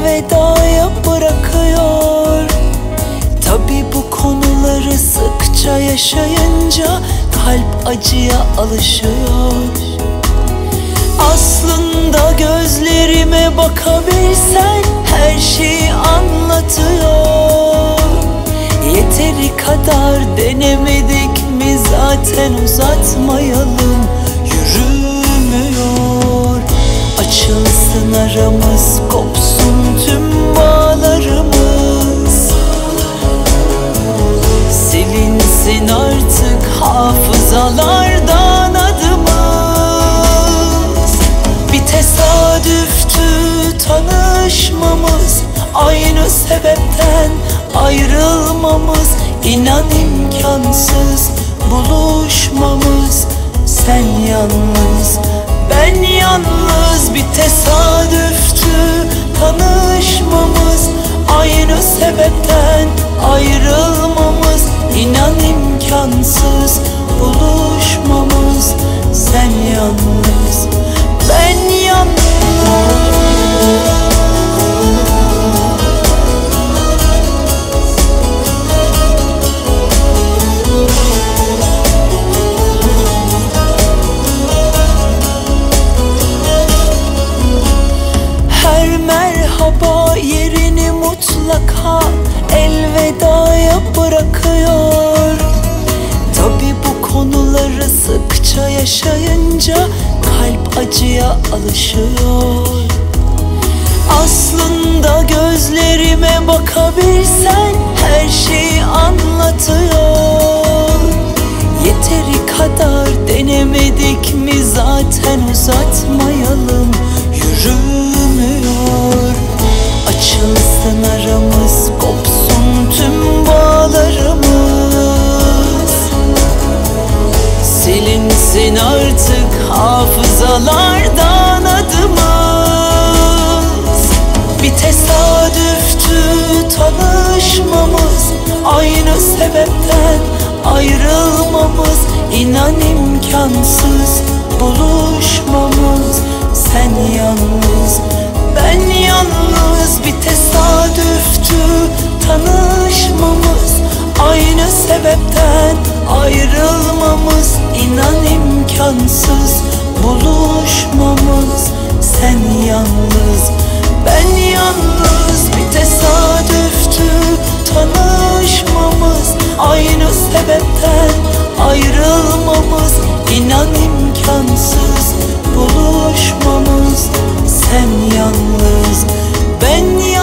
elvedaya bırakıyor. Tabi bu konuları sıkça yaşayınca kalp acıya alışıyor. Aslında gözlerime bakabilsen her şeyi anlatıyor. Yeteri kadar denemedik mi zaten uzatmayalım sebepten ayrılmamız İnan imkansız buluşmamız. Sen yalnız ben yalnız bir tesadüftü tanışmamız. Aynı sebepten mutlaka elvedaya bırakıyor. Tabi bu konuları sıkça yaşayınca kalp acıya alışıyor. Aslında gözlerime bakabilsen her şeyi anlatıyor. Yeteri kadar denemedik mi zaten uzatmayalım Yürümüyor Silinsin artık hafızalardan adımız. Bir tesadüftü tanışmamız. Aynı sebepten ayrılmamız. İnan imkansız buluşmamız. Sen yalnız ben yalnız. Bir tesadüftü tanışmamız. Aynı sebepten yalnız. Ben yalnız